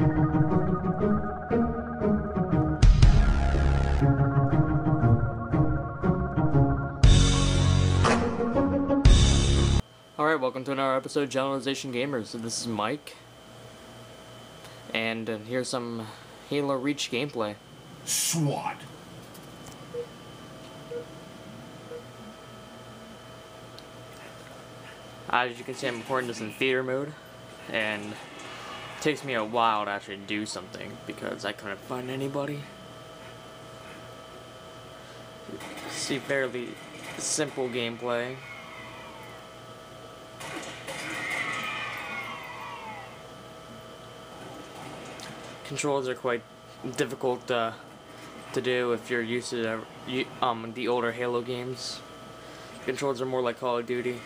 Alright, welcome to another episode of Generalization Gamers. This is Mike. And uh, here's some Halo Reach gameplay. SWAT. As you can see, I'm recording this in theater mode. And it takes me a while to actually do something because I couldn't find anybody. See fairly simple gameplay. Controls are quite difficult uh, to do if you're used to the, um, the older Halo games. Controls are more like Call of Duty.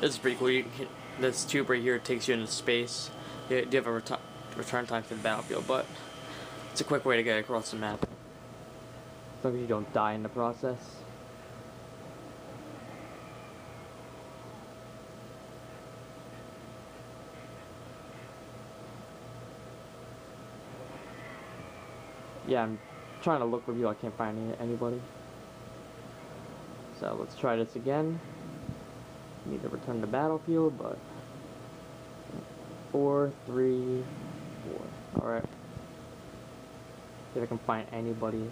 This is pretty cool. Can, this tube right here takes you into space. You, you have a retu- return time to the battlefield, but it's a quick way to get across the map. As long as you don't die in the process. Yeah, I'm trying to look for you. I can't find any, anybody. So let's try this again. Need to return to battlefield, but four, three, four. All right. See if I can find anybody.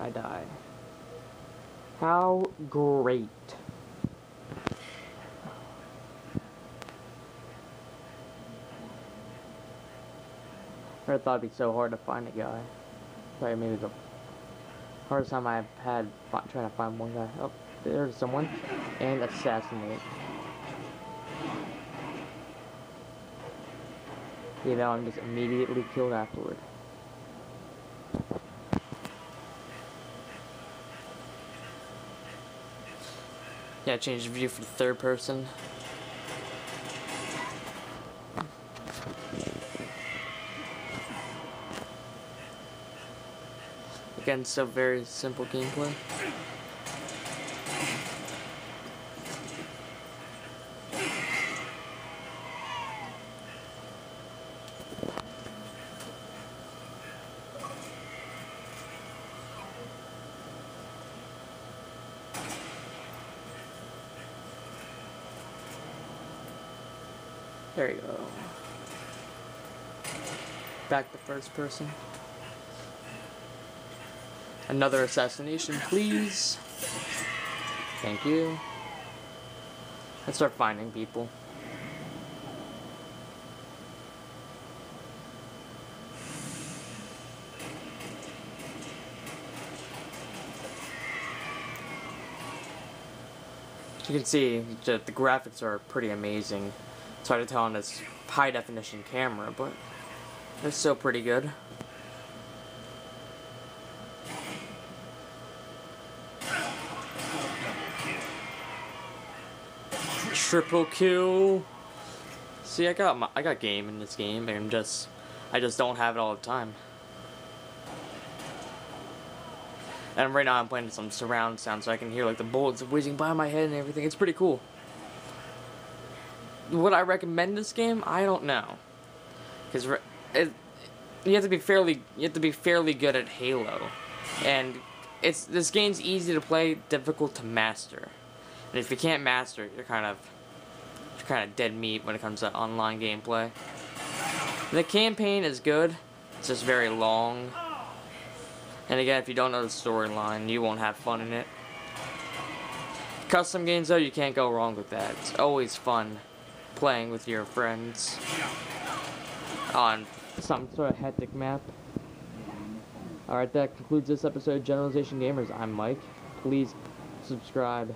I die. How great. I thought it'd be so hard to find a guy. Probably maybe the hardest time I've had trying to find one guy. Oh, there's someone. And assassinate. You know, I'm just immediately killed afterward. Yeah, change the view for the third person. Again, so very simple gameplay. There you go. Back to first person. Another assassination, please. Thank you. Let's start finding people. You can see the graphics are pretty amazing. It's hard to tell on this high definition camera, but they're still pretty good. Triple kill. See, I got my, I got game in this game, and just, I just don't have it all the time. And right now I'm playing some surround sound, so I can hear like the bullets whizzing by my head and everything. It's pretty cool. Would I recommend this game? I don't know, because you have to be fairly, you have to be fairly good at Halo, and it's this game's easy to play, difficult to master. And if you can't master it, you're kind of you're kind of dead meat when it comes to online gameplay. The campaign is good. It's just very long. And again, if you don't know the storyline, you won't have fun in it. Custom games though, you can't go wrong with that. It's always fun playing with your friends on some sort of hectic map. Alright, that concludes this episode of Generalization Gamers. I'm Mike. Please subscribe.